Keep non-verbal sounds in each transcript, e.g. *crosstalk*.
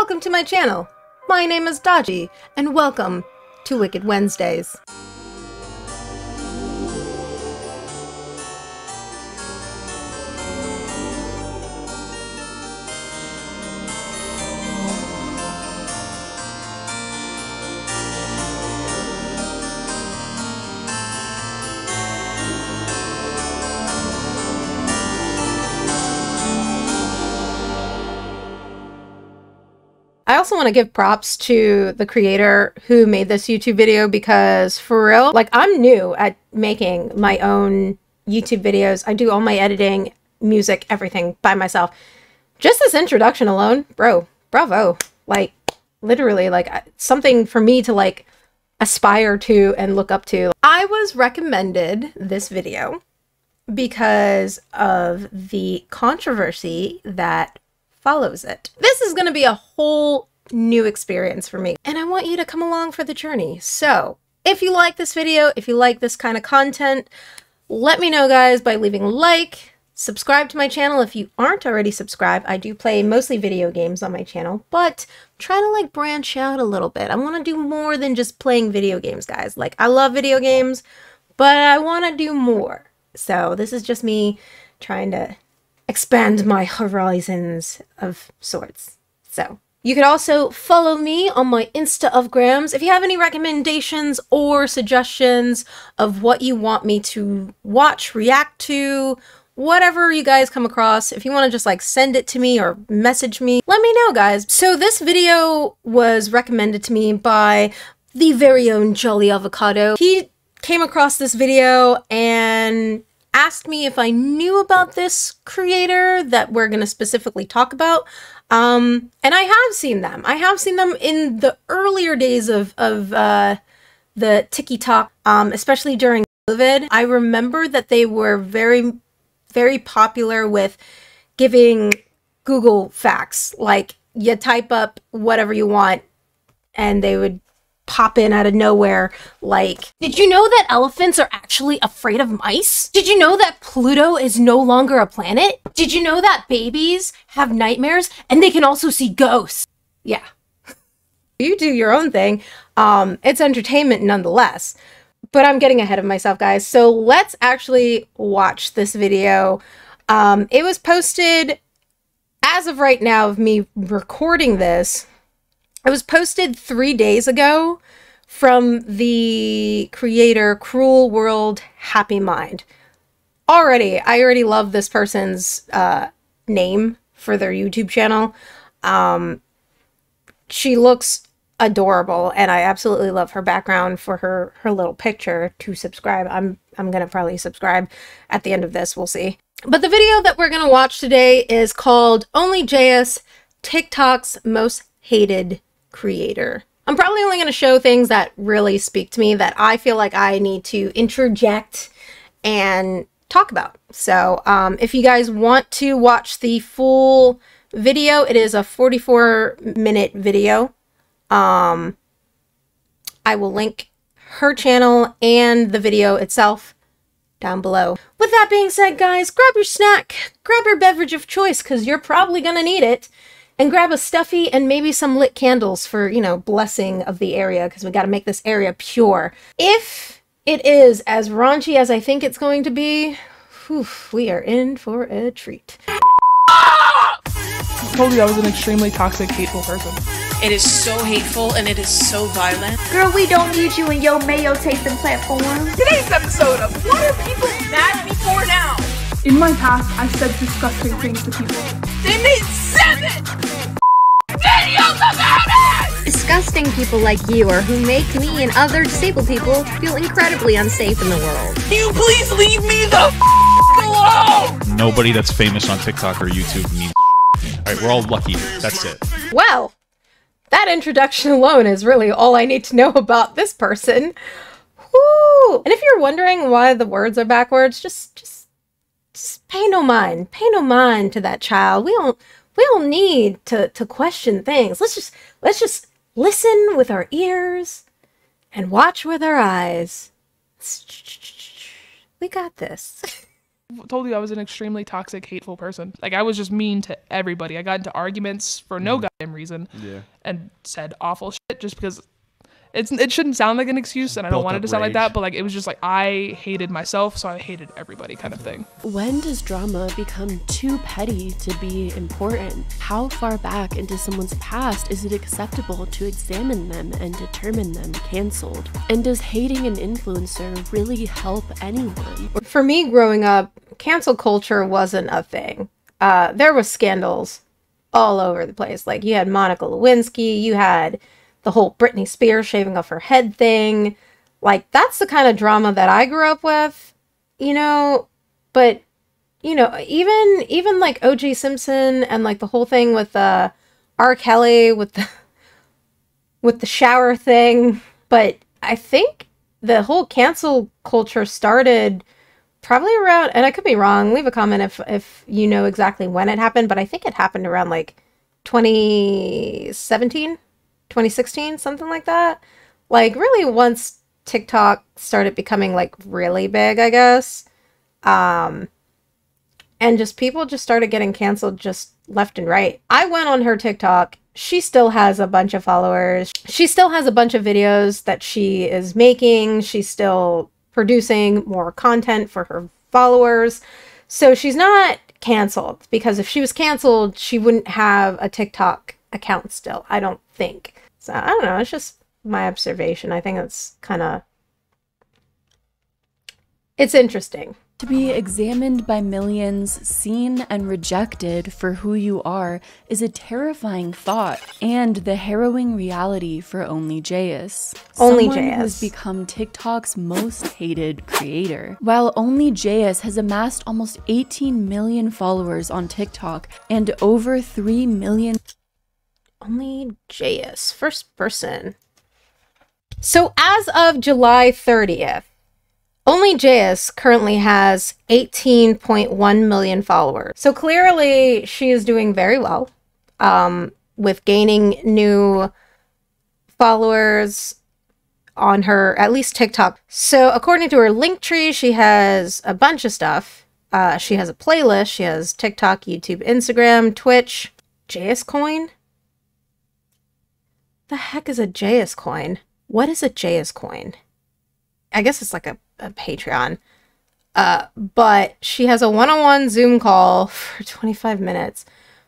welcome to my channel. My name is Dodgii, and welcome to Wicked Wednesdays. Want to give props to the creator who made this YouTube video because for real, like I'm new at making my own YouTube videos. I do all my editing, music, everything by myself. Just this introduction alone, bro, bravo. Like literally like something for me to like aspire to and look up to. I was recommended this video because of the controversy that follows it. This is going to be a whole new experience for me, and I want you to come along for the journey. So, if you like this video, if you like this kind of content, let me know, guys, by leaving a like, subscribe to my channel if you aren't already subscribed. I do play mostly video games on my channel, but try to like branch out a little bit. I want to do more than just playing video games, guys. Like, I love video games, but I want to do more. So, this is just me trying to expand my horizons of sorts. So, you could also follow me on my Insta of Grams if you have any recommendations or suggestions of what you want me to watch, react to, whatever you guys come across. If you want to just like send it to me or message me, let me know, guys. So this video was recommended to me by the very own Jolly Avocado. He came across this video and asked me if I knew about this creator that we're going to specifically talk about. Um, and I have seen them. I have seen them in the earlier days of, of uh, the TikTok, um, especially during COVID. I remember that they were very, very popular with giving Google facts. Like you type up whatever you want and they would pop in out of nowhere like, Did you know that elephants are actually afraid of mice? Did you know that Pluto is no longer a planet? Did you know that babies have nightmares and they can also see ghosts? Yeah. *laughs* you do your own thing. Um, it's entertainment nonetheless. But I'm getting ahead of myself, guys. So let's actually watch this video. Um, it was posted as of right now of me recording this it was posted three days ago from the creator Cruel World Happy Mind. Already, I already love this person's uh, name for their YouTube channel. Um, she looks adorable, and I absolutely love her background for her her little picture. To subscribe, I'm I'm gonna probably subscribe at the end of this. We'll see. But the video that we're gonna watch today is called "Only Jayus TikTok's Most Hated creator. I'm probably only going to show things that really speak to me that I feel like I need to interject and talk about. So um, if you guys want to watch the full video, it is a 44 minute video. Um, I will link her channel and the video itself down below. With that being said, guys, grab your snack, grab your beverage of choice, because you're probably going to need it and grab a stuffy and maybe some lit candles for, you know, blessing of the area because we got to make this area pure. If it is as raunchy as I think it's going to be, whew, we are in for a treat. I told you I was an extremely toxic, hateful person. It is so hateful and it is so violent. Girl, we don't need you in your mayo tasting platform. Today's episode of What Are People Mad at Me For Now? In my past, I said disgusting things to people. They made seven videos about it! Disgusting people like you are who make me and other disabled people feel incredibly unsafe in the world. Can you please leave me the f- alone? Nobody that's famous on TikTok or YouTube means shit. All right, we're all lucky. That's it. Well, that introduction alone is really all I need to know about this person. Woo! And if you're wondering why the words are backwards, just just just pay no mind. Pay no mind to that child. We don't we don't need to to question things. Let's just let's just listen with our ears and watch with our eyes. We got this. *laughs* told you I was an extremely toxic, hateful person. Like I was just mean to everybody. I got into arguments for no mm. goddamn reason. Yeah. And said awful shit just because it's it shouldn't sound like an excuse and I don't Built want it up to sound like rage. that, but like it was just like I hated myself, so I hated everybody kind of thing. When does drama become too petty to be important? How far back into someone's past is it acceptable to examine them and determine them cancelled? And does hating an influencer really help anyone? For me growing up, cancel culture wasn't a thing. Uh, there was scandals all over the place. Like you had Monica Lewinsky, you had the whole Britney Spears shaving off her head thing. Like that's the kind of drama that I grew up with, you know. But you know, even even like O.J. Simpson and like the whole thing with uh, R. Kelly with the *laughs* with the shower thing. But I think the whole cancel culture started probably around and I could be wrong. Leave a comment if if you know exactly when it happened, but I think it happened around like 2017, 2016, something like that. Like really once TikTok started becoming like really big, I guess. Um and just people just started getting canceled just left and right. I went on her TikTok. She still has a bunch of followers. She still has a bunch of videos that she is making. She's still producing more content for her followers. So she's not canceled because if she was canceled, she wouldn't have a TikTok account still. I don't think. So I don't know. It's just my observation. I think it's kind of. It's interesting. To be examined by millions, seen and rejected for who you are is a terrifying thought and the harrowing reality for Only Jayus. Only who has become TikTok's most hated creator. While Only Jayus has amassed almost 18 million followers on TikTok and over 3 million Only Jayus, first person. So as of July 30th, only Jayus currently has 18.1 million followers. So clearly she is doing very well um, with gaining new followers on her, at least TikTok. So according to her link tree, she has a bunch of stuff. Uh, she has a playlist. She has TikTok, YouTube, Instagram, Twitch, Jayus Coin. The heck is a Jayus Coin? What is a Jayus Coin? I guess it's like a, a Patreon. Uh, but she has a one-on-one Zoom call *laughs* for 25 minutes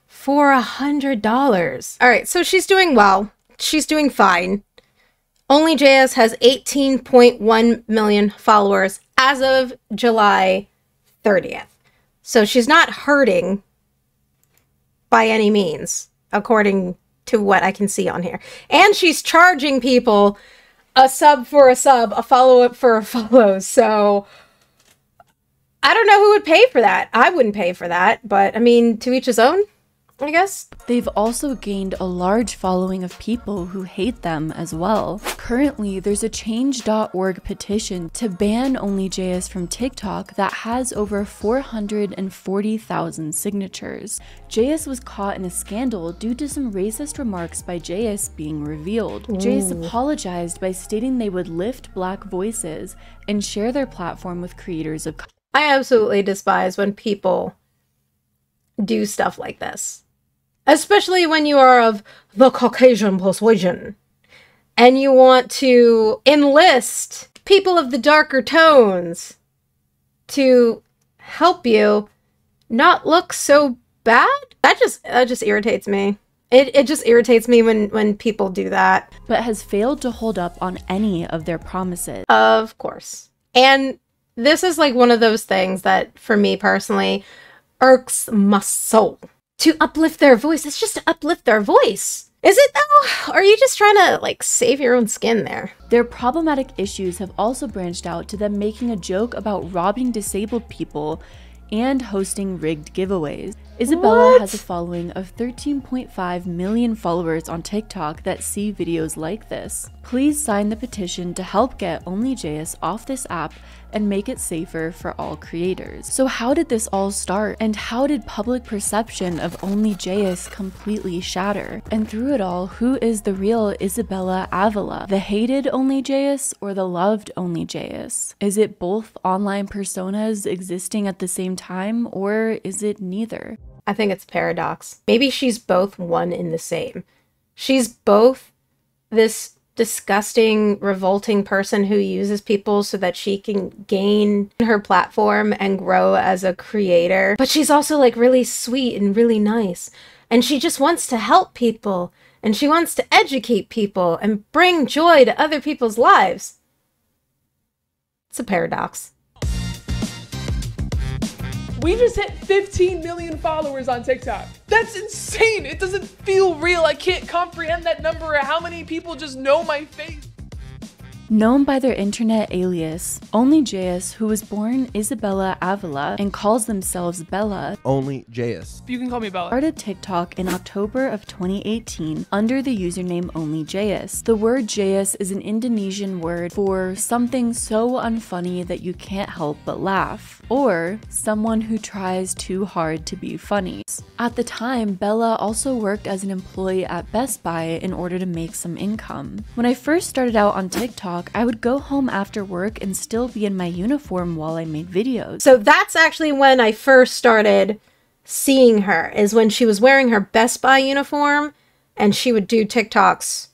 for a hundred dollars. All right, so she's doing well. She's doing fine. Only Jayus has 18.1 million followers as of July 30th. So she's not hurting by any means, according to what I can see on here. And she's charging people a sub for a sub, a follow up for a *laughs* follow. So I don't know who would pay for that. I wouldn't pay for that, but I mean, to each his own, I guess. They've also gained a large following of people who hate them as well. Currently, there's a change.org petition to ban OnlyJayus from TikTok that has over 440,000 signatures. Jayus was caught in a scandal due to some racist remarks by Jayus being revealed. Jayus apologized by stating they would lift black voices and share their platform with creators of I absolutely despise when people do stuff like this. Especially when you are of the Caucasian persuasion and you want to enlist people of the darker tones to help you not look so bad. That just that just irritates me. It it just irritates me when when people do that. but has failed to hold up on any of their promises. Of course. And this is like one of those things that, for me personally, irks my soul. To uplift their voice, it's just to uplift their voice. Is it though? Or are you just trying to like save your own skin there? Their problematic issues have also branched out to them making a joke about robbing disabled people and hosting rigged giveaways. Isabella has a following of 13.5 million followers on TikTok that see videos like this. Please sign the petition to help get OnlyJayus off this app and make it safer for all creators. So how did this all start? And how did public perception of onlyJayus completely shatter? And through it all, who is the real Isabella Avila? The hated onlyJayus or the loved onlyJayus? Is it both online personas existing at the same time or is it neither? I think it's paradox. Maybe she's both one in the same. She's both this disgusting, revolting person who uses people so that she can gain her platform and grow as a creator. But she's also like really sweet and really nice. And she just wants to help people and she wants to educate people and bring joy to other people's lives. It's a paradox. We just hit 15 million followers on TikTok. That's insane. It doesn't feel real. I can't comprehend that number or how many people just know my face. Known by their internet alias, onlyJayus, who was born Isabella Avila and calls themselves Bella, onlyJayus. You can call me Bella. started TikTok in October of 2018 under the username onlyJayus. The word jayus is an Indonesian word for something so unfunny that you can't help but laugh, or someone who tries too hard to be funny. At the time, Bella also worked as an employee at Best Buy in order to make some income. When I first started out on TikTok, I would go home after work and still be in my uniform while I made videos. So that's actually when I first started seeing her, is when she was wearing her Best Buy uniform and she would do TikToks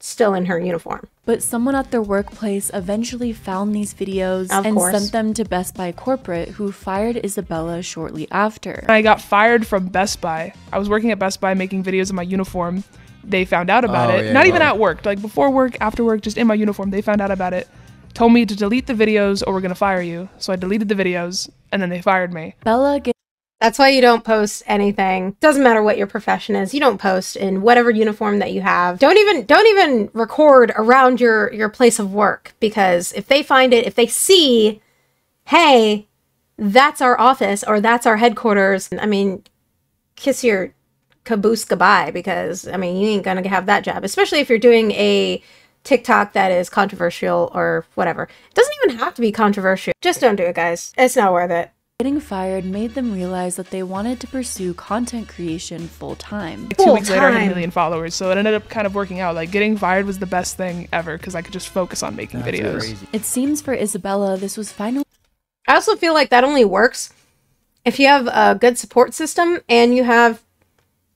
still in her uniform. But someone at their workplace eventually found these videos Of and course. sent them to Best Buy corporate, who fired Isabella shortly after. I got fired from Best Buy. I was working at Best Buy making videos in my uniform. They found out about Oh, it. yeah, Not even at work, like before work, after work, just in my uniform. They found out about it. Told me to delete the videos or we're going to fire you. So I deleted the videos and then they fired me. Bella gets That's why you don't post anything. Doesn't matter what your profession is. You don't post in whatever uniform that you have. Don't even don't even record around your your place of work because if they find it, if they see, hey, that's our office or that's our headquarters. I mean, kiss your caboose goodbye because I mean, you ain't going to have that job, especially if you're doing a TikTok that is controversial or whatever. It doesn't even have to be controversial. Just don't do it, guys. It's not worth it. Getting fired made them realize that they wanted to pursue content creation full time. Two Full weeks later, I had a million followers. So it ended up kind of working out. Like getting fired was the best thing ever because I could just focus on making That's videos. crazy. It seems for Isabella, this was finally I also feel like that only works if you have a good support system and you have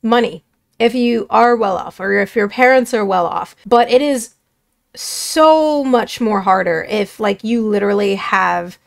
money. If you are well off or if your parents are well off. But it is so much more harder if like you literally have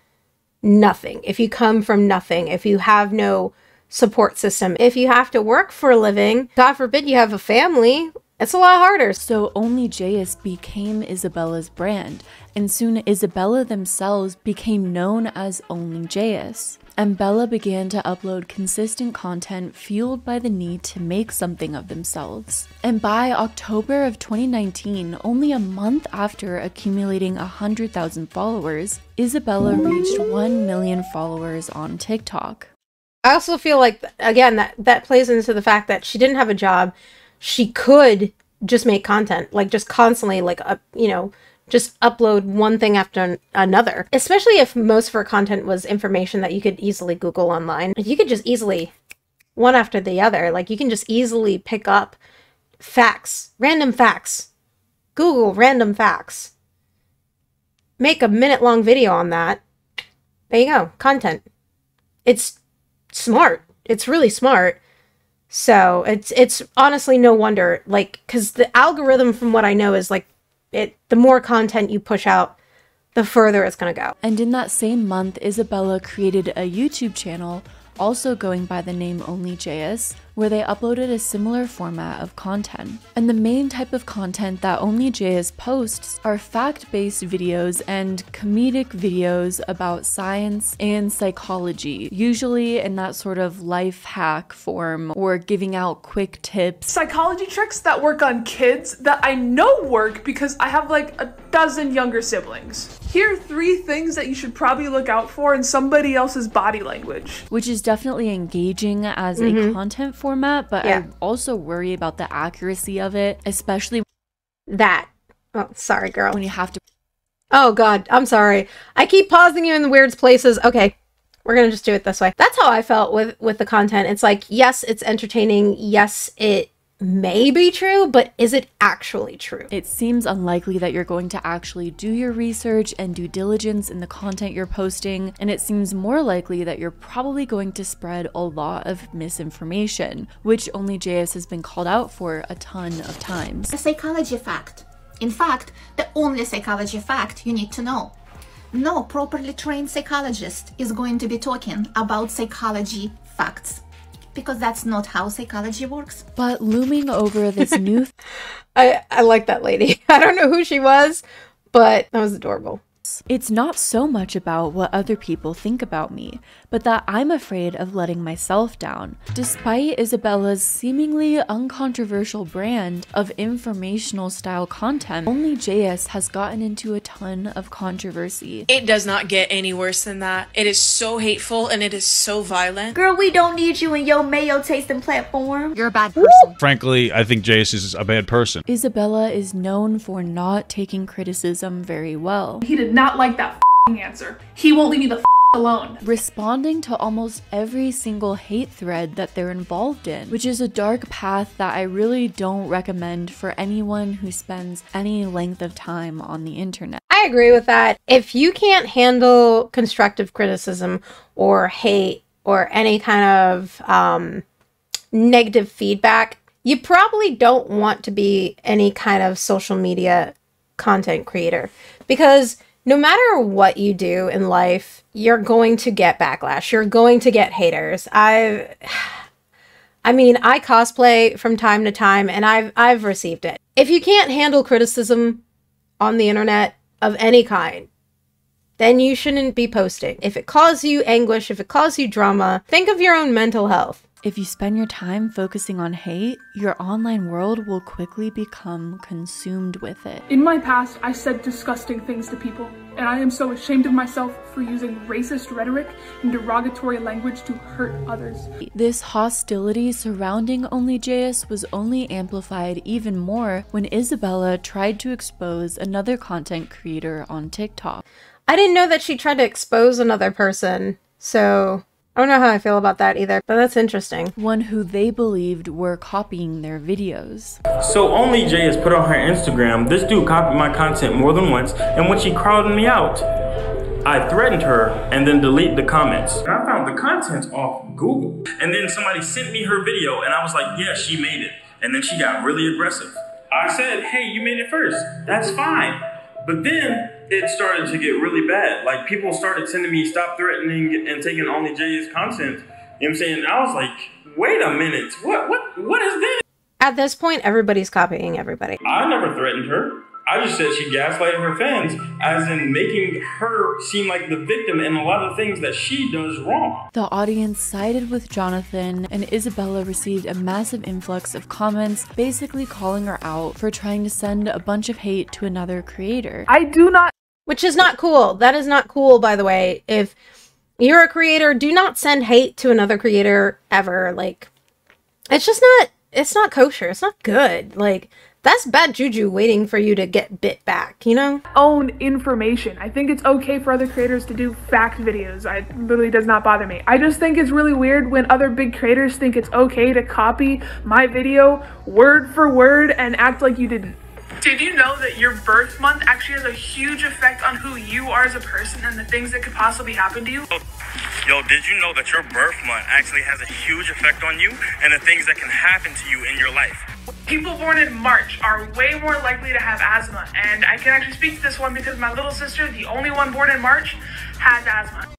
nothing. If you come from nothing, if you have no support system, if you have to work for a living, God forbid you have a family, it's a lot harder. So only Jayus became Isabella's brand, and soon Isabella themselves became known as only Jayus. And Bella began to upload consistent content fueled by the need to make something of themselves. And by October of 2019, only a month after accumulating 100,000 followers, Isabella reached 1 million followers on TikTok. I also feel like again that that plays into the fact that she didn't have a job. She could just make content, like just constantly, like up, you know, just upload one thing after another. Especially if most of her content was information that you could easily Google online. You could just easily one after the other. Like you can just easily pick up facts, random facts. Google random facts. Make a minute long video on that. There you go, content. It's smart. It's really smart. So it's it's honestly no wonder, like, because the algorithm, from what I know, is like, it the more content you push out, the further it's gonna go. And in that same month, Isabella created a YouTube channel, also going by the name OnlyJayus, where they uploaded a similar format of content. And the main type of content that OnlyJayus posts are fact based videos and comedic videos about science and psychology, usually in that sort of life hack form or giving out quick tips. Psychology tricks that work on kids that I know work because I have like a dozen younger siblings. Here are three things that you should probably look out for in somebody else's body language. which is definitely engaging as a mm-hmm. content format, but Yeah. I also worry about the accuracy of it, especially That. Oh, sorry, girl. when you have to Oh god, I'm sorry. I keep pausing you in the weird places. Okay. We're going to just do it this way. That's how I felt with with the content. It's like, yes, it's entertaining. Yes, it may be true, but is it actually true? It seems unlikely that you're going to actually do your research and due diligence in the content you're posting, and it seems more likely that you're probably going to spread a lot of misinformation, which only Jayus has been called out for a ton of times. A psychology fact. In fact, the only psychology fact you need to know. No properly trained psychologist is going to be talking about psychology facts because that's not how psychology works. But looming over this *laughs* new I I like that lady. *laughs* I don't know who she was, but that was adorable. It's not so much about what other people think about me, but that I'm afraid of letting myself down. Despite Isabella's seemingly uncontroversial brand of informational style content, only Jayus has gotten into a ton of controversy. It does not get any worse than that. It is so hateful and it is so violent. Girl, we don't need you in your mayo tasting platform. You're a bad person. Frankly, I think Jace is a bad person. Isabella is known for not taking criticism very well. He did not like that fing answer. He won't leave me the f- alone. responding to almost every single hate thread that they're involved in, which is a dark path that I really don't recommend for anyone who spends any length of time on the internet. I agree with that. If you can't handle constructive criticism or hate or any kind of um, negative feedback, you probably don't want to be any kind of social media content creator because no matter what you do in life, you're going to get backlash. You're going to get haters. I *sighs* I mean, I cosplay from time to time and I've I've received it. If you can't handle criticism on the internet of any kind, then you shouldn't be posting. If it causes you anguish, if it causes you drama, think of your own mental health. If you spend your time focusing on hate, your online world will quickly become consumed with it. In my past, I said disgusting things to people, and I am so ashamed of myself for using racist rhetoric and derogatory language to hurt others. This hostility surrounding OnlyJayus was only amplified even more when Isabella tried to expose another content creator on TikTok. I didn't know that she tried to expose another person, so I don't know how I feel about that either, but that's interesting. one who they believed were copying their videos. So only Jay has put on her Instagram, this dude copied my content more than once, and when she crowded me out, I threatened her and then deleted the comments. And I found the contents off Google. And then somebody sent me her video and I was like, yeah, she made it. And then she got really aggressive. I said, hey, you made it first. That's fine. But then it started to get really bad. Like people started sending me stop threatening and taking only Jay's content. You know what I'm saying? I was like, wait a minute. What what what is this? At this point, everybody's copying everybody. I never threatened her. I just said she gaslighted her fans, as in making her seem like the victim in a lot of things that she does wrong. The audience sided with Jonathan, and Isabella received a massive influx of comments basically calling her out for trying to send a bunch of hate to another creator. I do not Which is not cool. That is not cool, by the way. If you're a creator, do not send hate to another creator ever. Like, it's just not, it's not kosher. It's not good. Like, that's bad juju waiting for you to get bit back, you know? own information. I think it's okay for other creators to do fact videos. I literally does not bother me. I just think it's really weird when other big creators think it's okay to copy my video word for word and act like you didn't. Did you know that your birth month actually has a huge effect on who you are as a person and the things that could possibly happen to you? Yo, did you know that your birth month actually has a huge effect on you and the things that can happen to you in your life? People born in March are way more likely to have asthma, and I can actually speak to this one because my little sister, the only one born in March, has asthma.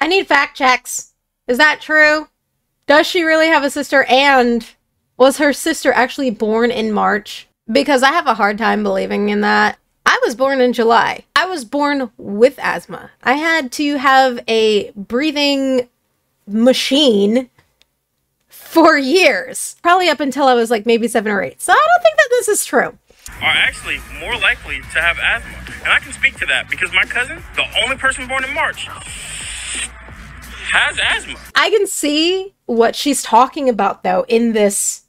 I need fact checks. Is that true? Does she really have a sister? And was her sister actually born in March? Because I have a hard time believing in that. I was born in July. I was born with asthma. I had to have a breathing machine for years, probably up until I was like maybe seven or eight. So I don't think that this is true. Are actually more likely to have asthma. And I can speak to that because my cousin, the only person born in March, has asthma. I can see what she's talking about though in this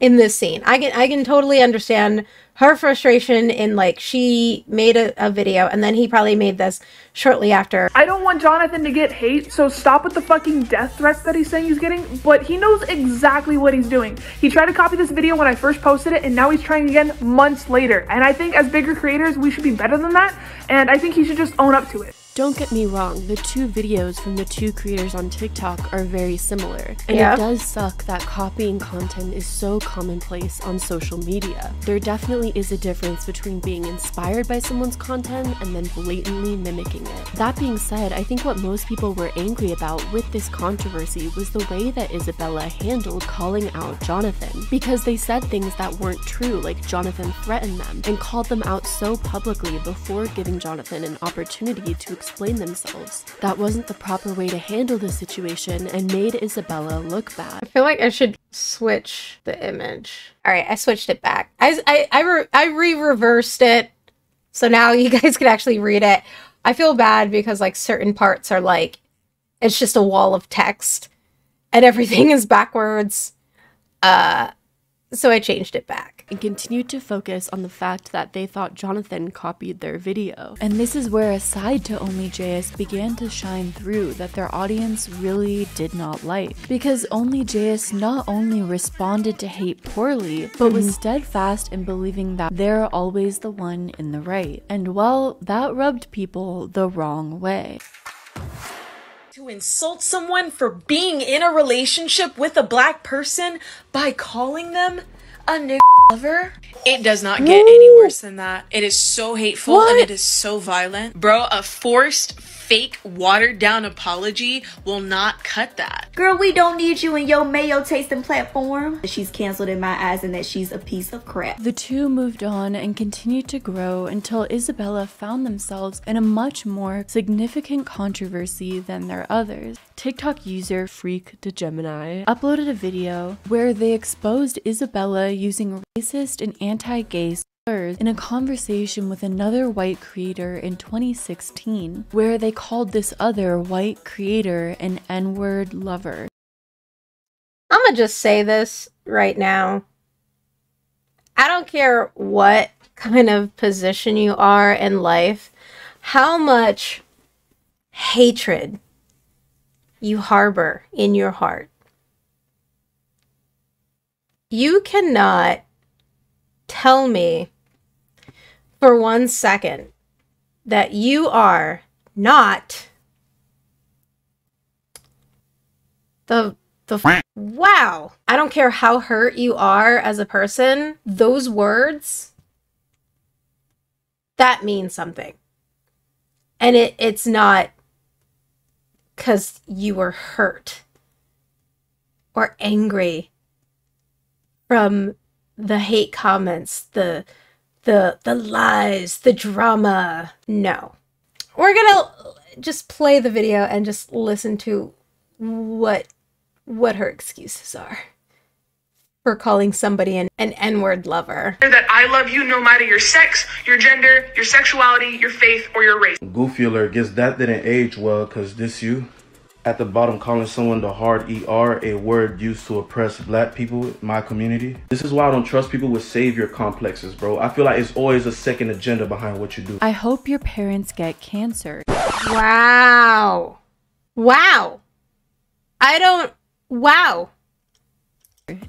in this scene. I can I can totally understand her frustration in like she made a, a video and then he probably made this shortly after. I don't want Jonathan to get hate, so stop with the fucking death threats that he's saying he's getting, but he knows exactly what he's doing. He tried to copy this video when I first posted it and now he's trying again months later. And I think as bigger creators, we should be better than that, and I think he should just own up to it. Don't get me wrong, the two videos from the two creators on TikTok are very similar. And Yeah. it does suck that copying content is so commonplace on social media. There definitely is a difference between being inspired by someone's content and then blatantly mimicking it. That being said, I think what most people were angry about with this controversy was the way that Isabella handled calling out Jonathan. Because they said things that weren't true, like Jonathan threatened them, and called them out so publicly before giving Jonathan an opportunity to explain themselves. That wasn't the proper way to handle the situation and made Isabella look bad. I feel like I should switch the image. All right, I switched it back. I I I, re- I re-reversed it, so now you *laughs* guys can actually read it. I feel bad because like certain parts are like it's just a wall of text, and everything is backwards. Uh, so I changed it back. And continued to focus on the fact that they thought Jonathan copied their video. And this is where a side to Only Jayus began to shine through that their audience really did not like. Because Only Jayus not only responded to hate poorly, but was mm-hmm. steadfast in believing that they're always the one in the right. And well, that rubbed people the wrong way. To insult someone for being in a relationship with a black person by calling them a nigga lover? It does not get any worse than that. It is so hateful and it is so violent. Bro, a forced, fake, watered down apology will not cut that. Girl, we don't need you in your mayo tasting platform. She's canceled in my eyes and that she's a piece of crap. The two moved on and continued to grow until Isabella found themselves in a much more significant controversy than their others. TikTok user Freak to Gemini uploaded a video where they exposed Isabella using racist and anti-gay slurs in a conversation with another white creator in 2016, where they called this other white creator an N-word lover. I'm gonna just say this right now. I don't care what kind of position you are in life, how much hatred you harbor in your heart. You cannot tell me for one second that you are not the the wow. I don't care how hurt you are as a person those words that means something. And it it's not cuz you were hurt or angry from the hate comments the the the lies the drama no we're gonna just play the video and just listen to what what her excuses are for calling somebody an, an n-word lover That I love you no matter your sex, your gender, your sexuality, your faith, or your race. Goofy alert, guess that didn't age well, cause this you. At the bottom, calling someone the hard ER, a word used to oppress black people in my community. This is why I don't trust people with savior complexes, bro. I feel like it's always a second agenda behind what you do. I hope your parents get cancer. wow wow i don't wow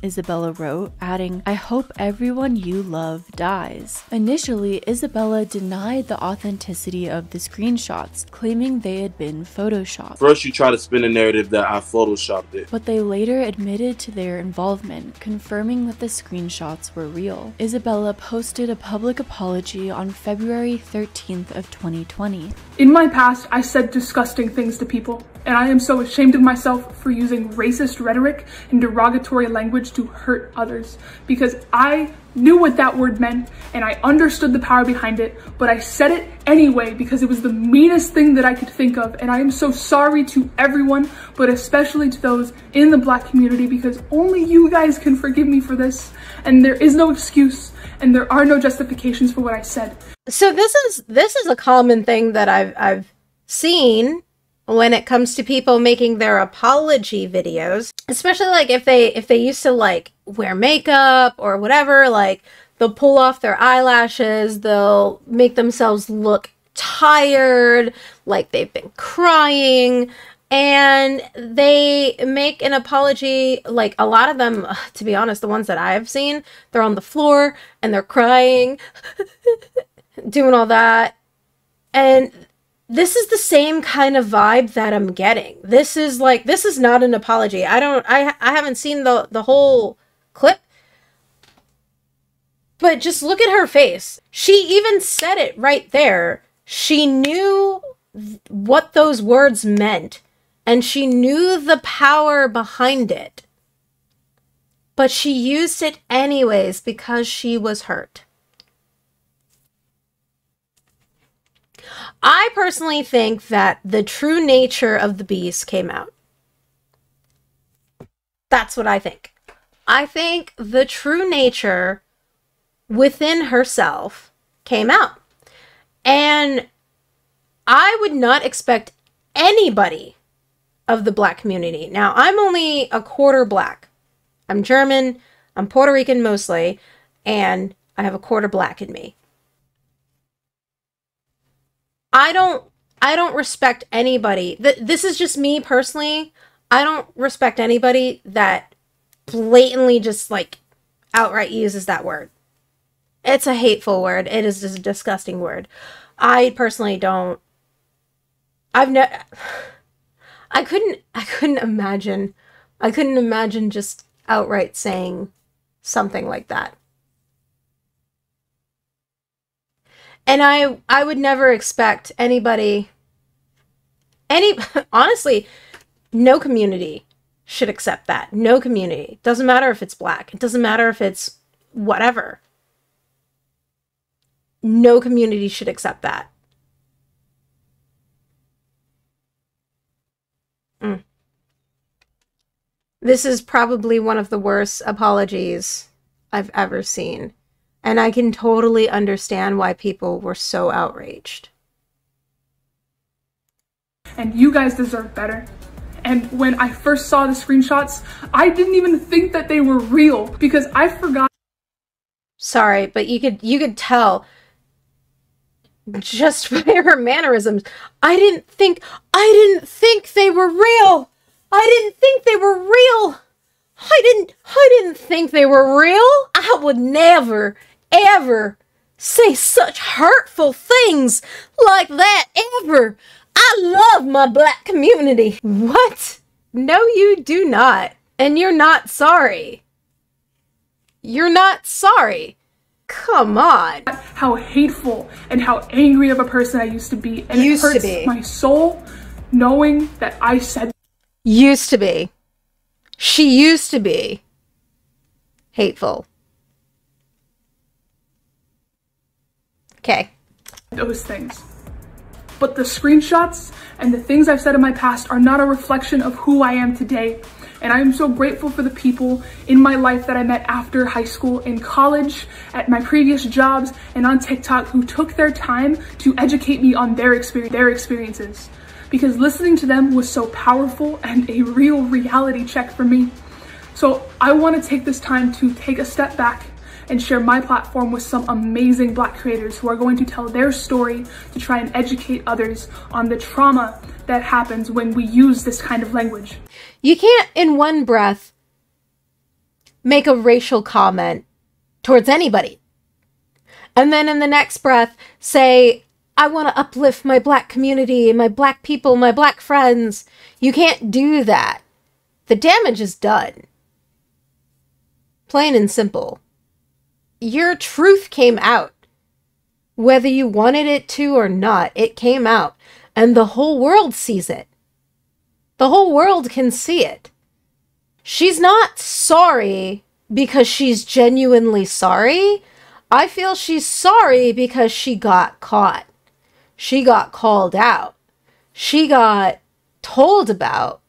Isabella wrote, adding, I hope everyone you love dies. Initially, Isabella denied the authenticity of the screenshots, claiming they had been photoshopped. First, you try to spin a narrative that I photoshopped it. But they later admitted to their involvement, confirming that the screenshots were real. Isabella posted a public apology on February 13th of 2020. In my past, I said disgusting things to people, and I am so ashamed of myself for using racist rhetoric and derogatory language to hurt others because I knew what that word meant and I understood the power behind it, but I said it anyway because it was the meanest thing that I could think of, and I am so sorry to everyone, but especially to those in the black community because only you guys can forgive me for this, and there is no excuse and there are no justifications for what I said. so this is this is a common thing that i've i've seen when it comes to people making their apology videos, especially like if they if they used to like wear makeup or whatever, like they'll pull off their eyelashes, they'll make themselves look tired, like they've been crying, and they make an apology like a lot of them *sighs* to be honest the ones that i've seen they're on the floor and they're crying *laughs* doing all that and this is the same kind of vibe that i'm getting. This is like this is not an apology. I don't i i haven't seen the the whole clip but just look at her face she even said it right there she knew what those words meant and she knew the power behind it. But she used it anyways because she was hurt. I personally think that the true nature of the beast came out. That's what I think. I think the true nature within herself came out. And I would not expect anybody of the black community. Now, I'm only a quarter black. I'm German, I'm Puerto Rican mostly, and I have a quarter black in me. I don't I don't respect anybody. Th- this is just me personally. I don't respect anybody that blatantly just like outright uses that word. It's a hateful word. It is just a disgusting word. I personally don't I've never I couldn't I couldn't imagine I couldn't imagine just outright saying something like that. And I I would never expect anybody any *laughs* honestly no community should accept that. No community. Doesn't matter if it's black. It doesn't matter if it's whatever. No community should accept that. Mm. This is probably one of the worst apologies I've ever seen. And I can totally understand why people were so outraged. And you guys deserve better. And when I first saw the screenshots, I didn't even think that they were real because I forgot. Sorry, but you could you could tell just *laughs* by her mannerisms. I didn't think I didn't think they were real. I didn't think they were real. I didn't I didn't think they were real. I would never ever say such hurtful things like that ever. I love my black community. What? No, you do not. And you're not sorry. You're not sorry. Come on. How hateful and how angry of a person I used to be. And used it hurts to be. my soul knowing that I said Used to be. She used to be hateful. Okay. those things. But the screenshots and the things I've said in my past are not a reflection of who I am today. And I am so grateful for the people in my life that I met after high school, in college, at my previous jobs, and on TikTok who took their time to educate me on their, experience, their experiences. Because listening to them was so powerful and a real reality check for me. So I want to take this time to take a step back and share my platform with some amazing black creators who are going to tell their story to try and educate others on the trauma that happens when we use this kind of language. You can't, in one breath, make a racial comment towards anybody. And then in the next breath, say, I want to uplift my black community, my black people, my black friends. You can't do that. The damage is done. Plain and simple. Your truth came out. Whether you wanted it to or not, it came out. And the whole world sees it. The whole world can see it. She's not sorry because she's genuinely sorry. I feel she's sorry because she got caught. She got called out. She got told about.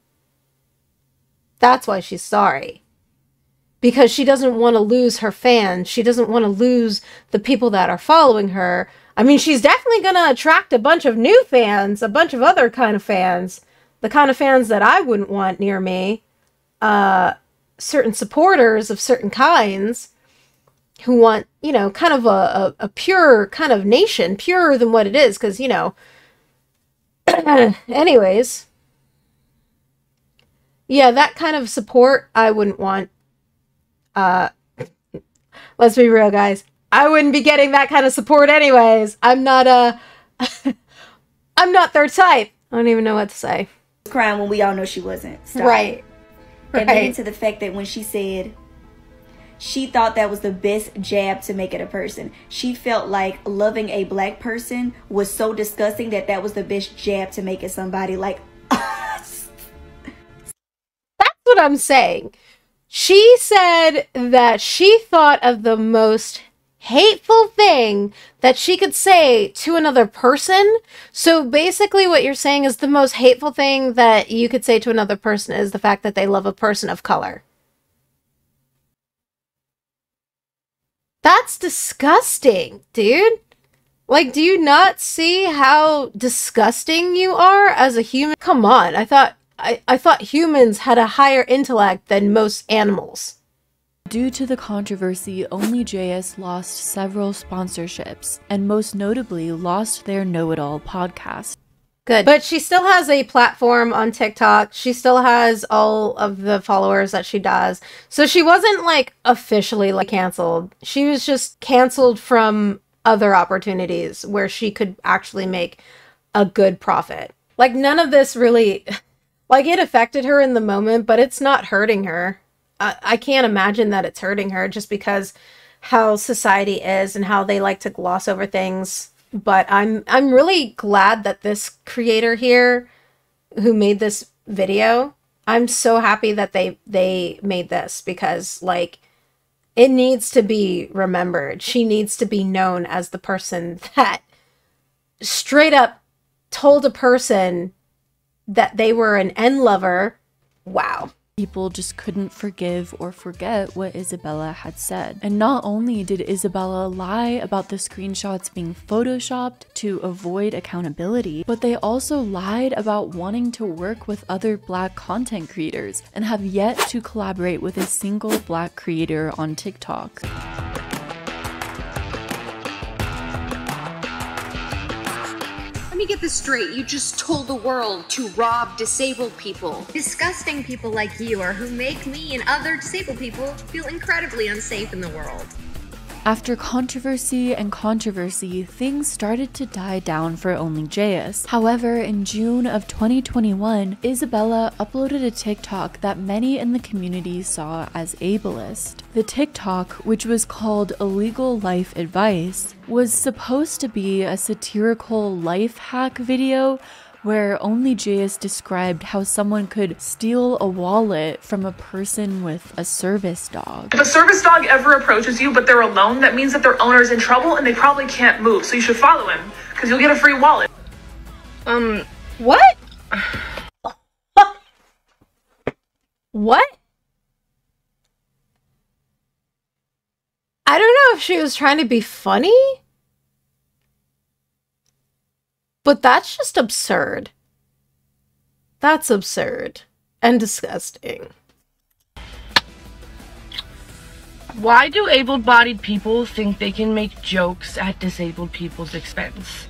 That's why she's sorry. Because she doesn't want to lose her fans. She doesn't want to lose the people that are following her. I mean, she's definitely going to attract a bunch of new fans, a bunch of other kind of fans. the kind of fans that I wouldn't want near me, uh, certain supporters of certain kinds who want, you know, kind of a, a, a pure kind of nation, purer than what it is, because, you know, *clears throat* anyways. Yeah, that kind of support I wouldn't want. Uh, let's be real, guys. I wouldn't be getting that kind of support anyways. I'm not a. *laughs* I'm not their type. I don't even know what to say. Crying when we all know she wasn't. Stop. Right. And Right. then into the fact that when she said she thought that was the best jab to make at a person. She felt like loving a black person was so disgusting that that was the best jab to make at somebody. Like, us. That's what I'm saying. She said that she thought of the most hateful thing that she could say to another person. So basically, what you're saying is the most hateful thing that you could say to another person is the fact that they love a person of color. That's disgusting, dude. Like, do you not see how disgusting you are as a human? Come on, I thought I, I thought humans had a higher intellect than most animals. Due to the controversy, Only Jayus lost several sponsorships, and most notably lost their Know It All podcast. Good. But she still has a platform on TikTok. She still has all of the followers that she does. So she wasn't like officially like canceled. She was just canceled from other opportunities where she could actually make a good profit. Like none of this really *laughs* like it affected her in the moment, but it's not hurting her. I, I can't imagine that it's hurting her just because how society is and how they like to gloss over things. But I'm I'm really glad that this creator here who made this video, I'm so happy that they they made this because like it needs to be remembered. She needs to be known as the person *laughs* that straight up told a person that they were an end lover. Wow. People just couldn't forgive or forget what Isabella had said. And not only did Isabella lie about the screenshots being photoshopped to avoid accountability, but they also lied about wanting to work with other black content creators and have yet to collaborate with a single black creator on TikTok. Me get this straight. You just told the world to rob disabled people. Disgusting people like you are who make me and other disabled people feel incredibly unsafe in the world. After controversy and controversy, things started to die down for Only Jayus. However, in June of 2021, Isabella uploaded a TikTok that many in the community saw as ableist. The TikTok, which was called Illegal Life Advice, was supposed to be a satirical life hack video where only Jayus described how someone could steal a wallet from a person with a service dog. If a service dog ever approaches you but they're alone, that means that their owner's in trouble and they probably can't move. So you should follow him because you'll get a free wallet. Um, What? *laughs* what? I don't know if she was trying to be funny, but that's just absurd. That's absurd and disgusting. Why do able bodied people think they can make jokes at disabled people's expense?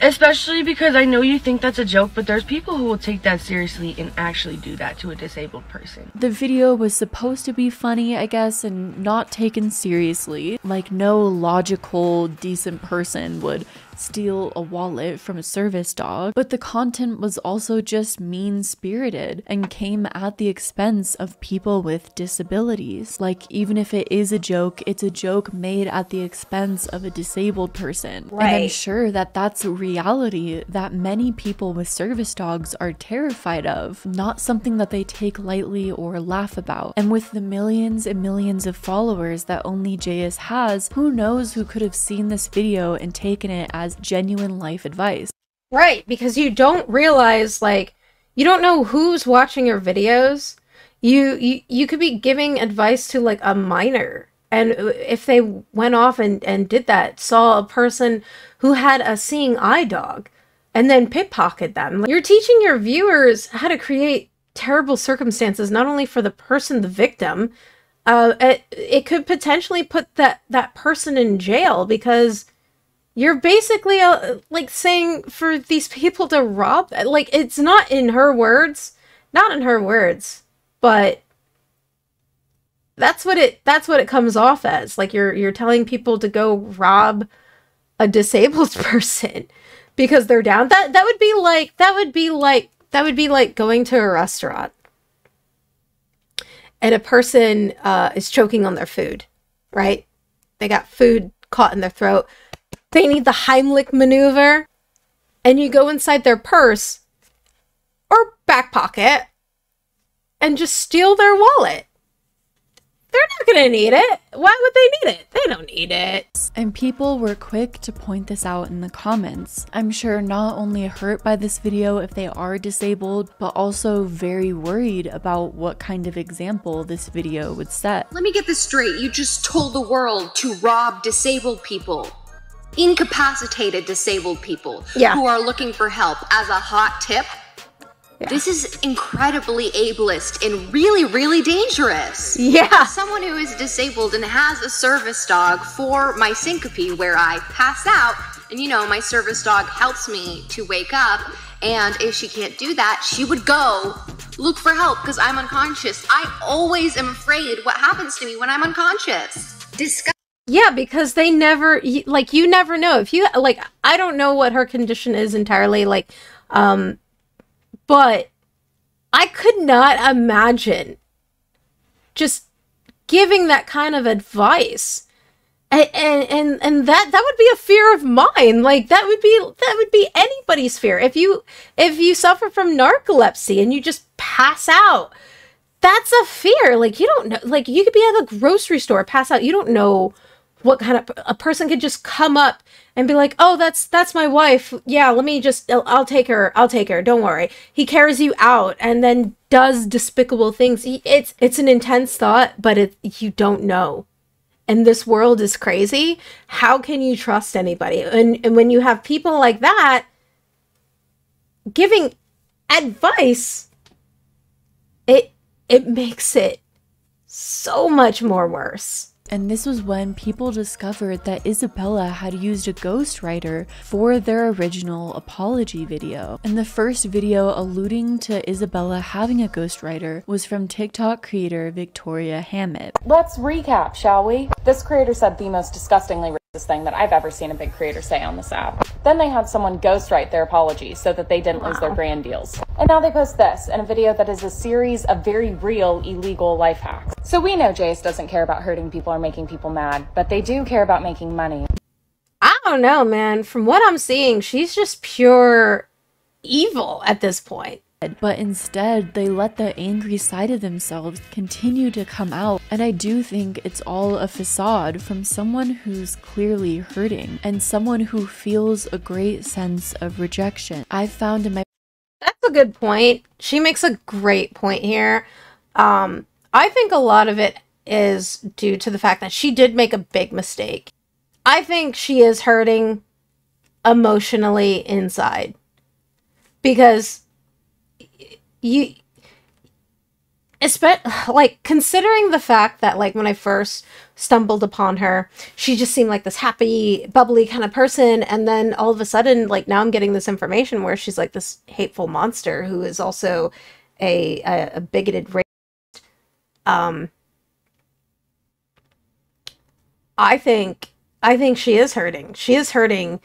Especially because I know you think that's a joke, but there's people who will take that seriously and actually do that to a disabled person. The video was supposed to be funny, I guess, and not taken seriously. Like, no logical, decent person would steal a wallet from a service dog. But the content was also just mean spirited and came at the expense of people with disabilities. Like, even if it is a joke, it's a joke made at the expense of a disabled person. Right. And I'm sure that that's a reality that many people with service dogs are terrified of, not something that they take lightly or laugh about. And with the millions and millions of followers that only Jayus has, who knows who could have seen this video and taken it as genuine life advice. Right, because you don't realize like you don't know who's watching your videos. You you you could be giving advice to like a minor. And if they went off and, and did that, saw a person who had a seeing eye dog, and then pickpocket them. You're teaching your viewers how to create terrible circumstances, not only for the person, the victim, uh, it, it could potentially put that, that person in jail because you're basically uh, like saying for these people to rob, like it's not in her words, not in her words, but that's what it that's what it comes off as. Like you're you're telling people to go rob a disabled *laughs* person because they're down. That that would be like that would be like that would be like going to a restaurant and a person uh, is choking on their food right? They got food caught in their throat they need the heimlich maneuver and you go inside their purse or back pocket and just steal their wallet they're not gonna need it. Why would they need it? They don't need it. And people were quick to point this out in the comments. I'm sure not only hurt by this video if they are disabled, but also very worried about what kind of example this video would set. Let me get this straight. You just told the world to rob disabled people. Incapacitated disabled people Yeah. who are looking for help as a hot tip. This is incredibly ableist and really, really dangerous. Yeah. As someone who is disabled and has a service dog for my syncope where I pass out, and you know, my service dog helps me to wake up. And if she can't do that, she would go look for help because I'm unconscious. I always am afraid what happens to me when I'm unconscious. Disgust. Yeah, because they never like you never know if you like I don't know what her condition is entirely like um but I could not imagine just giving that kind of advice. And, and and that that would be a fear of mine. Like that would be that would be anybody's fear. If you if you suffer from narcolepsy and you just pass out, that's a fear. Like you don't know. Like you could be at the grocery store, pass out. You don't know what kind of a person could just come up and be like, "Oh, that's that's my wife. Yeah, let me just I'll, I'll take her. I'll take her. Don't worry." He carries you out and then does despicable things. It's it's an intense thought, but it you don't know. And this world is crazy. How can you trust anybody? And and when you have people like that giving advice, it it makes it so much more worse. And this was when people discovered that Isabella had used a ghostwriter for their original apology video. And the first video alluding to Isabella having a ghostwriter was from TikTok creator Victoria Hammett. Let's recap, shall we? This creator said the most disgustingly thing that I've ever seen a big creator say on this app. Then they had someone ghostwrite their apology so that they didn't lose their brand deals. And now they post this in a video that is a series of very real illegal life hacks. So we know Jayus doesn't care about hurting people or making people mad, but they do care about making money. I don't know, man. From what I'm seeing, she's just pure evil at this point. But instead, they let the angry side of themselves continue to come out. And I do think it's all a facade from someone who's clearly hurting and someone who feels a great sense of rejection. I found in my That's a good point. She makes a great point here. Um, I think a lot of it is due to the fact that she did make a big mistake. I think she is hurting emotionally inside because you *sighs* like considering the fact that like when I first stumbled upon her, she just seemed like this happy, bubbly kind of person and then all of a sudden like now I'm getting this information where she's like this hateful monster who is also a a, a bigoted racist. Um I think I think she is hurting. She is hurting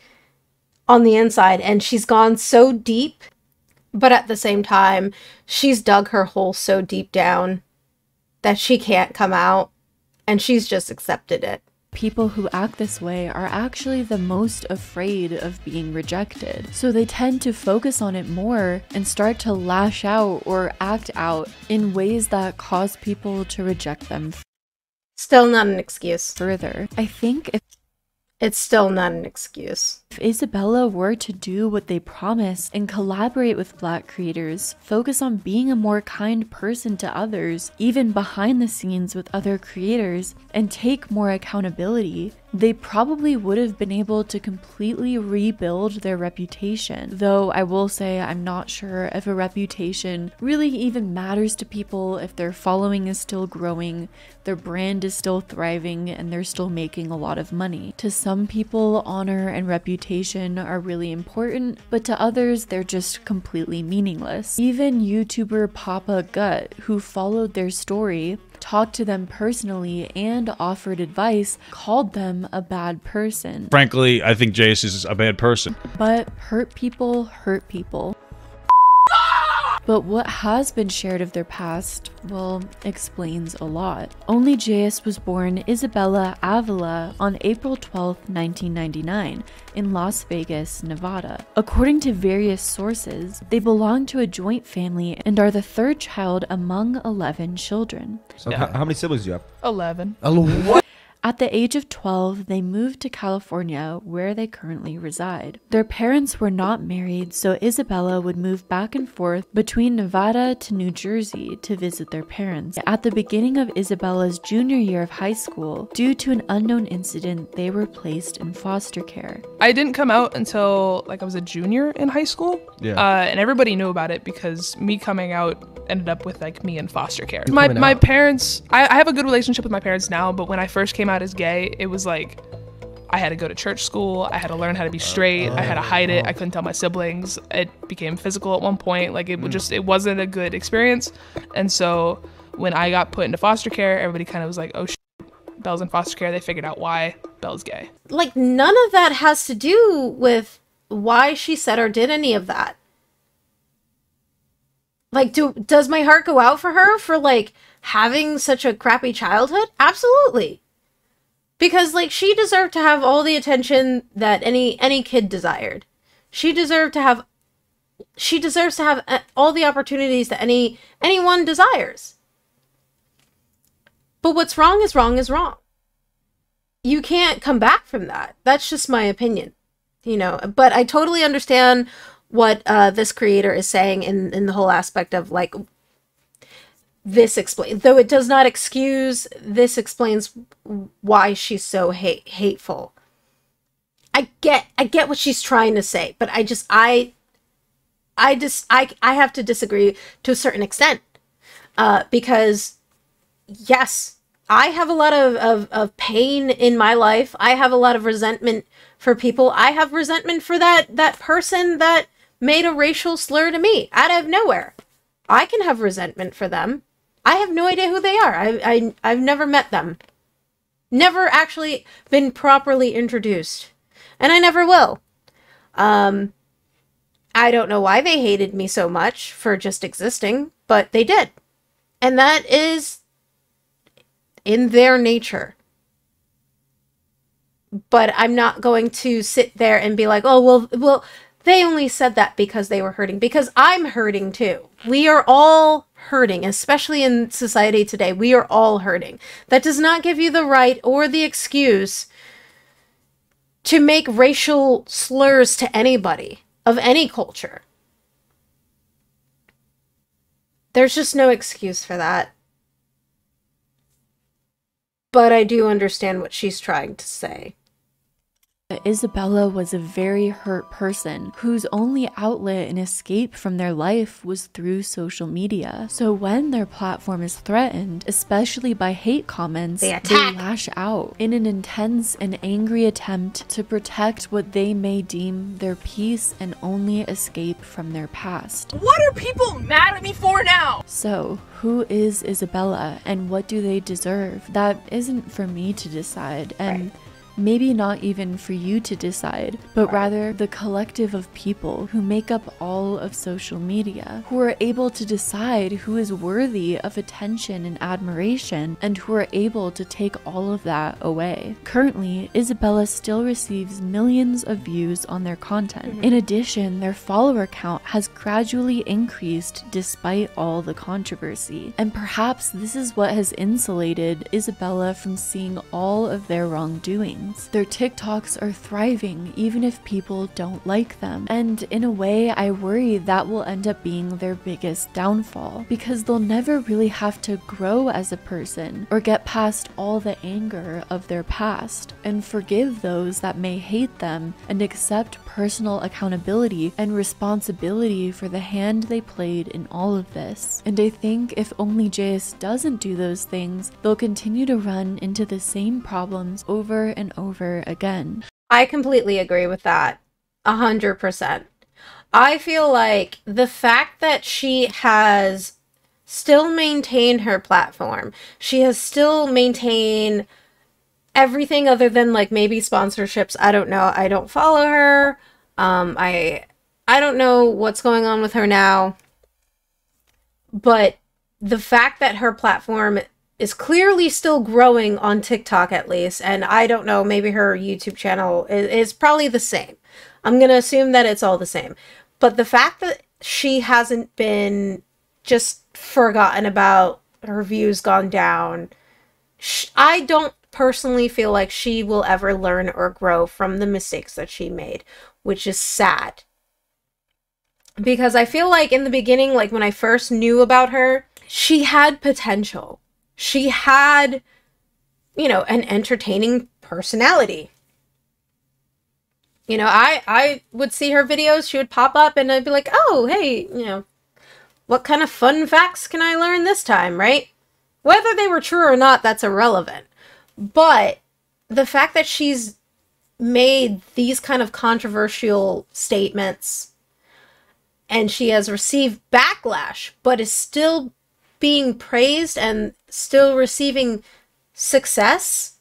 on the inside and she's gone so deep but at the same time she's dug her hole so deep down that she can't come out and she's just accepted it people who act this way are actually the most afraid of being rejected. So they tend to focus on it more and start to lash out or act out in ways that cause people to reject them still not an excuse further. I think if it's still not an excuse. If Isabella were to do what they promise and collaborate with black creators, focus on being a more kind person to others, even behind the scenes with other creators, and take more accountability, they probably would have been able to completely rebuild their reputation. Though I will say I'm not sure if a reputation really even matters to people if their following is still growing, their brand is still thriving, and they're still making a lot of money. To some people, honor and reputation are really important, but to others, they're just completely meaningless. Even YouTuber Papa Gut, who followed their story, talked to them personally, and offered advice, called them a bad person. Frankly, I think Jayus is a bad person. But hurt people hurt people. But what has been shared of their past, well, explains a lot. Only Jayus was born Isabella Avila on April 12, 1999, in Las Vegas, Nevada. According to various sources, they belong to a joint family and are the third child among 11 children. So how, how many siblings do you have? 11. What? At the age of 12, they moved to California, where they currently reside. Their parents were not married, so Isabella would move back and forth between Nevada to New Jersey to visit their parents. At the beginning of Isabella's junior year of high school, due to an unknown incident, they were placed in foster care. I didn't come out until like I was a junior in high school. Yeah. Uh, and everybody knew about it because me coming out ended up with like me in foster care. You My my out? parents, I, I have a good relationship with my parents now, but when I first came out as gay, it was like I had to go to church school. I had to learn how to be straight. I had to hide it. I couldn't tell my siblings. It became physical at one point. Like it would mm. just it wasn't a good experience. And so when I got put into foster care, everybody kind of was like, "Oh, shit, Belle's in foster care." They figured out why Belle's gay. like none of that has to do with why she said or did any of that. Like do does my heart go out for her for like having such a crappy childhood? Absolutely. Because like she deserved to have all the attention that any any kid desired. She deserved to have she deserves to have uh, all the opportunities that any anyone desires. But what's wrong is wrong is wrong you can't come back from that. That's just my opinion, you know. But I totally understand what uh, this creator is saying in in the whole aspect of like this explain though it does not excuse this explains why she's so hate hateful. I get I get what she's trying to say, but I just I I just I I have to disagree to a certain extent. Uh because yes, I have a lot of, of, of pain in my life. I have a lot of resentment for people. I have resentment for that that person that made a racial slur to me out of nowhere. I can have resentment for them. I have no idea who they are. I, I I've never met them. Never actually been properly introduced. And I never will. Um I don't know why they hated me so much for just existing, but they did. And that is in their nature. But I'm not going to sit there and be like, "Oh, well, well, they only said that because they were hurting because I'm hurting too. We are all hurting, especially in society today. We are all hurting. That does not give you the right or the excuse to make racial slurs to anybody of any culture. There's just no excuse for that. But I do understand what she's trying to say. Isabella was a very hurt person whose only outlet and escape from their life was through social media. So when their platform is threatened, especially by hate comments, They they lash out in an intense and angry attempt to protect what they may deem their peace and only escape from their past. What are people mad at me for now? So, who is Isabella and what do they deserve? That isn't for me to decide, and maybe not even for you to decide, but rather the collective of people who make up all of social media, who are able to decide who is worthy of attention and admiration, and who are able to take all of that away. Currently, Isabella still receives millions of views on their content. Mm-hmm. In addition, their follower count has gradually increased despite all the controversy. And perhaps this is what has insulated Isabella from seeing all of their wrongdoing. Their TikToks are thriving even if people don't like them. And in a way, I worry that will end up being their biggest downfall because they'll never really have to grow as a person or get past all the anger of their past and forgive those that may hate them and accept personal accountability and responsibility for the hand they played in all of this. And I think if only Jayus doesn't do those things, they'll continue to run into the same problems over and over again. I completely agree with that. A hundred percent. I feel like the fact that she has still maintained her platform, she has still maintained everything other than like maybe sponsorships. I don't know. I don't follow her. Um, I I don't know what's going on with her now. But the fact that her platform is clearly still growing on TikTok at least, and I don't know, maybe her YouTube channel is, is probably the same. I'm going to assume that it's all the same. But the fact that she hasn't been just forgotten about, her views gone down, I don't personally feel like she will ever learn or grow from the mistakes that she made, which is sad. Because I feel like in the beginning, like when I first knew about her, she had potential. She had, you know, an entertaining personality. You know, I I would see her videos, she would pop up and I'd be like, "Oh, hey, you know, what kind of fun facts can I learn this time, right?" Whether they were true or not, that's irrelevant. But the fact that she's made these kind of controversial statements and she has received backlash, but is still being praised and still receiving success,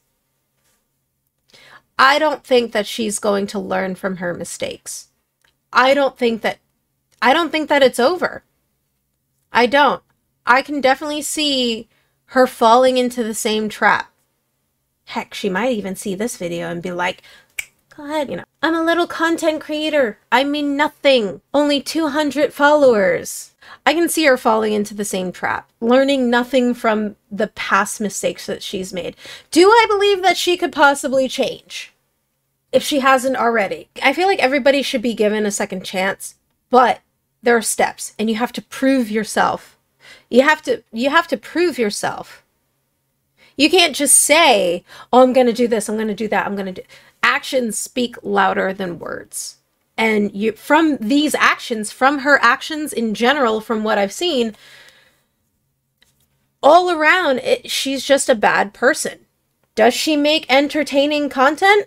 I don't think that she's going to learn from her mistakes. I don't think that I don't think that it's over. I don't. I can definitely see her falling into the same trap. Heck, she might even see this video and be like, go ahead, you know, I'm a little content creator. I mean nothing. Only 200 followers. I can see her falling into the same trap, learning nothing from the past mistakes that she's made. Do I believe that she could possibly change? If she hasn't already. I feel like everybody should be given a second chance, but there are steps and you have to prove yourself. You have to you have to prove yourself. You can't just say, "Oh, I'm going to do this, I'm going to do that, I'm going to do." Actions speak louder than words. And you from these actions, from her actions in general from what I've seen, all around it, she's just a bad person. Does she make entertaining content?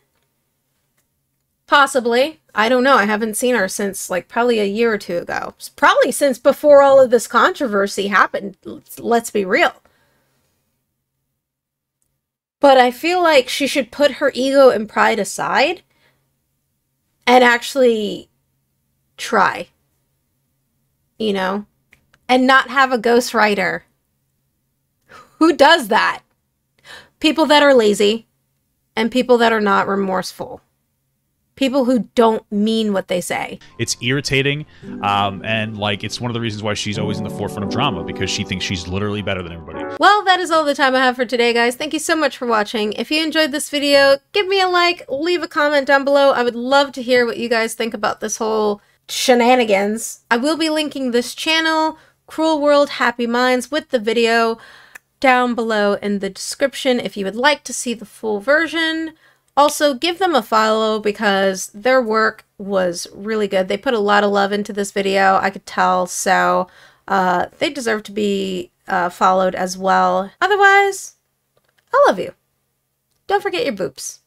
Possibly. I don't know. I haven't seen her since like probably a year or two ago. Probably since before all of this controversy happened. Let's, let's be real. But I feel like she should put her ego and pride aside and actually try. You know? And not have a ghostwriter. Who does that? People that are lazy and people that are not remorseful people who don't mean what they say. It's irritating, um, and like it's one of the reasons why she's always in the forefront of drama because she thinks she's literally better than everybody. Well, that is all the time I have for today, guys. Thank you so much for watching. If you enjoyed this video, give me a like, leave a comment down below. I would love to hear what you guys think about this whole shenanigans. I will be linking this channel, Cruel World Happy Minds, with the video down below in the description if you would like to see the full version. Also, give them a follow because their work was really good. They put a lot of love into this video, I could tell, so uh, they deserve to be uh, followed as well. Otherwise, I love you. Don't forget your boops.